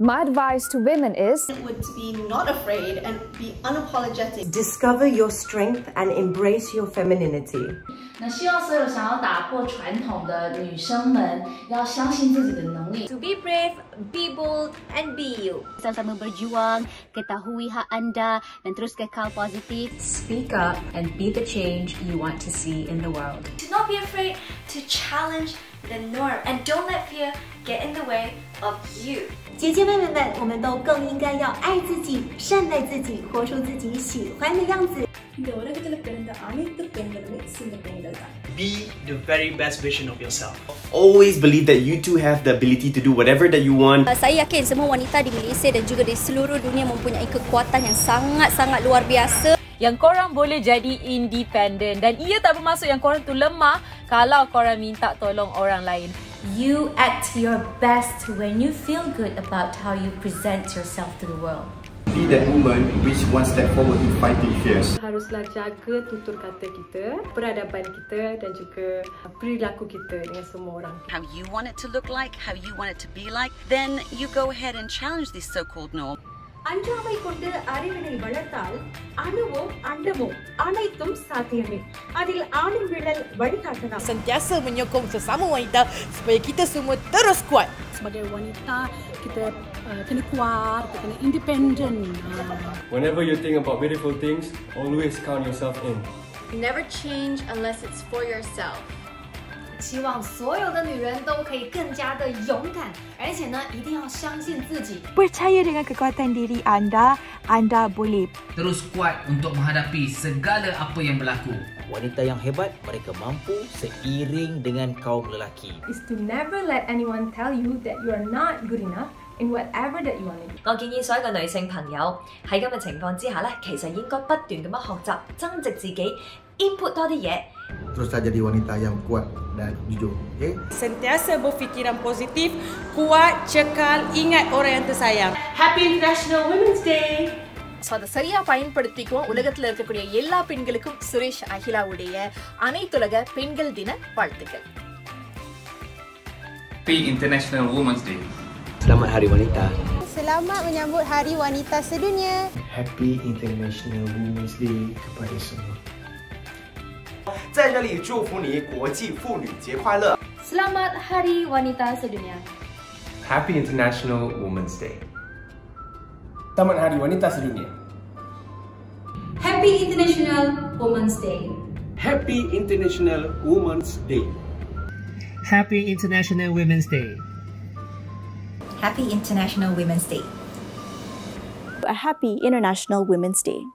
My advice to women is would be not afraid and be unapologetic. Discover your strength and embrace your femininity. 那希望所有想要打破传统的女生们，要相信自己的能力。 To be brave, be bold and be you. Sama-sama berjuang, ketahui hak anda dan terus kekal positif. Speak up and be the change you want to see in the world. Do not be afraid to challenge the norm and don't let fear get in the way of you. 姐姐妹妹们，我们都更应该要爱自己、善待自己，活出自己喜欢的样子。 இந்த உலகத்துல பிறந்த அனைத்து பெண்களுமே சிங்க பெண்கள் தான் Be the very best version of yourself. Always believe that you too have the ability to do whatever that you want. Uh, saya yakin semua wanita di Malaysia dan juga di seluruh dunia mempunyai kekuatan yang sangat-sangat luar biasa. Yang korang boleh jadi independen dan ia tak bermaksud yang korang tu lemah kalau korang minta tolong orang lain. You at your best when you feel good about how you present yourself to the world. Be that woman which one step forward in fighting fears. Haruslah jaga tutur kata kita, peradaban kita dan juga perilaku kita dengan semua orang. How you want it to look like, how you want it to be like, then you go ahead and challenge this so-called norm. அன்றாமை கொண்டு அறிவினை வளர்த்தால் அணுவும் அண்டமும் அனைத்தும் சாத்தியமே அதில் ஆணின் விழல் வழிகாட்டலாம் sentiasa menyokong sesama wanita supaya kita semua terus kuat sebagai wanita kita uh, kena kuat kita kena independent uh. whenever you think about beautiful things always count yourself in never change unless it's for yourself 希望所有的女人都可以更加的勇敢，而且呢，一定要相信自己。 Percaya dengan kekuatan diri anda, anda boleh. Terus kuat untuk menghadapi segala apa yang berlaku. Wanita yang hebat, mereka mampu seiring dengan kaum lelaki. Is to never let anyone tell you that you are not good enough in whatever that you want to do. 我建议所有嘅女性朋友喺咁嘅情况之下咧，其实应该不断咁样学习，增值自己 input tadi dia. Teruslah jadi wanita yang kuat dan jujur, okay? Sentiasa berfikiran positif, kuat, cekal, ingat orang yang tersayang. Happy International Women's Day! So அதை சரியாக பயன்படுத்திக்குவோம் உலகத்தில் இருக்கக்கூடிய எல்லா பெண்களுக்கும் சுரேஷ் அகிலாவுடைய அனைத்துலக பெண்கள் தின வாழ்த்துக்கள் Happy International Women's Day. Selamat Hari Wanita. Selamat menyambut Hari Wanita Sedunia. Happy International Women's Day kepada semua. 在这里祝福你国际妇女节快乐 Selamat Hari Wanita Sedunia. Happy International Women's Day. Selamat Hari Wanita Sedunia. Happy International Women's Day. Happy International Women's Day. Happy International Women's Day. Happy International Women's Day. A happy International Women's Day.